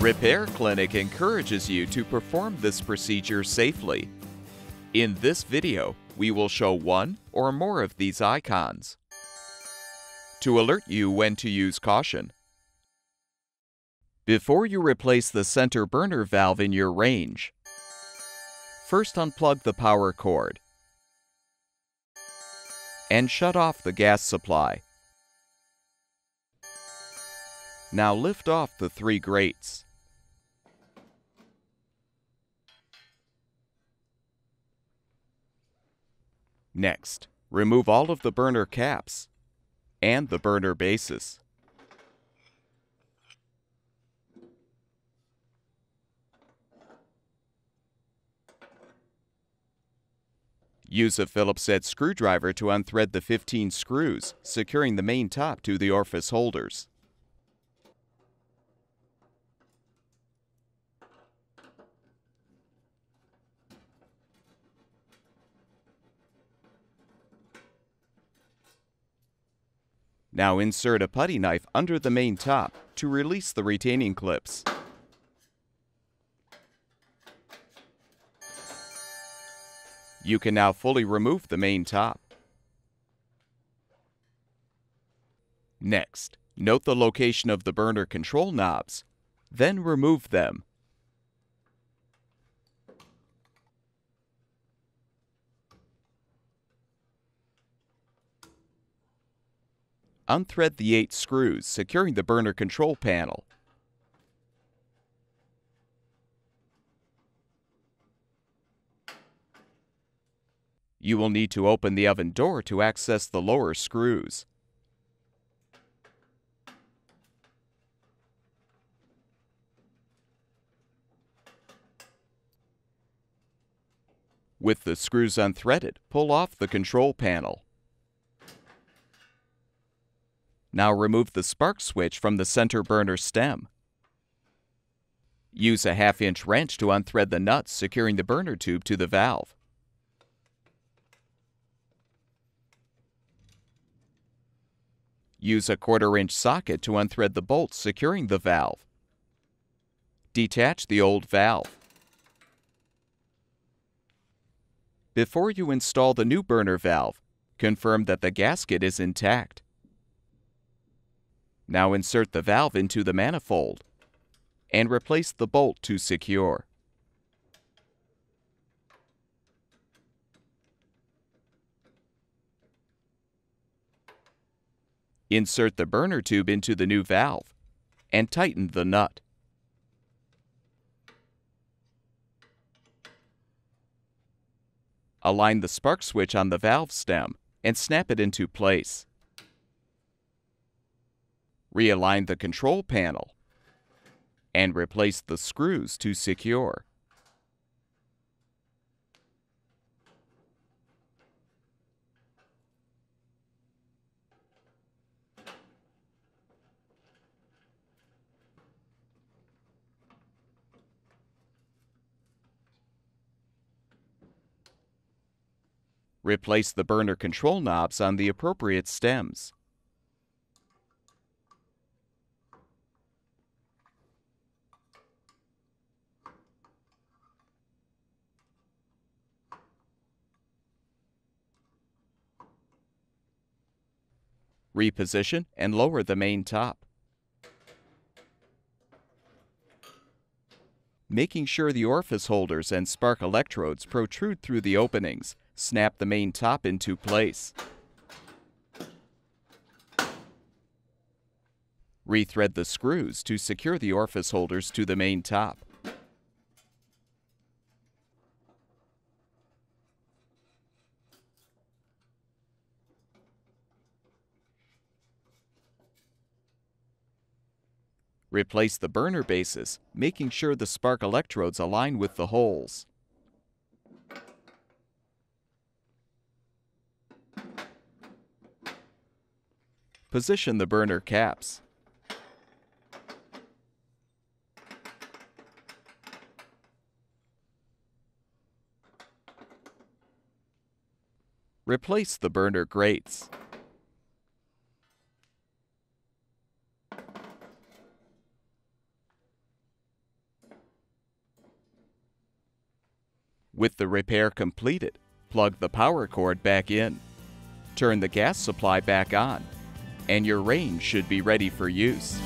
Repair Clinic encourages you to perform this procedure safely. In this video, we will show one or more of these icons to alert you when to use caution. Before you replace the center burner valve in your range, first unplug the power cord and shut off the gas supply. Now lift off the three grates. Next, remove all of the burner caps and the burner bases. Use a Phillips head screwdriver to unthread the 15 screws, securing the main top to the orifice holders. Now insert a putty knife under the main top to release the retaining clips. You can now fully remove the main top. Next, note the location of the burner control knobs, then remove them. Unthread the eight screws securing the burner control panel. You will need to open the oven door to access the lower screws. With the screws unthreaded, pull off the control panel. Now remove the spark switch from the center burner stem. Use a half-inch wrench to unthread the nuts securing the burner tube to the valve. Use a quarter-inch socket to unthread the bolts securing the valve. Detach the old valve. Before you install the new burner valve, confirm that the gasket is intact. Now insert the valve into the manifold and replace the bolt to secure. Insert the burner tube into the new valve and tighten the nut. Align the spark switch on the valve stem and snap it into place. Realign the control panel and replace the screws to secure. Replace the burner control knobs on the appropriate stems. Reposition and lower the main top. Making sure the orifice holders and spark electrodes protrude through the openings, snap the main top into place. Rethread the screws to secure the orifice holders to the main top. Replace the burner bases, making sure the spark electrodes align with the holes. Position the burner caps. Replace the burner grates. With the repair completed, plug the power cord back in. Turn the gas supply back on, and your range should be ready for use.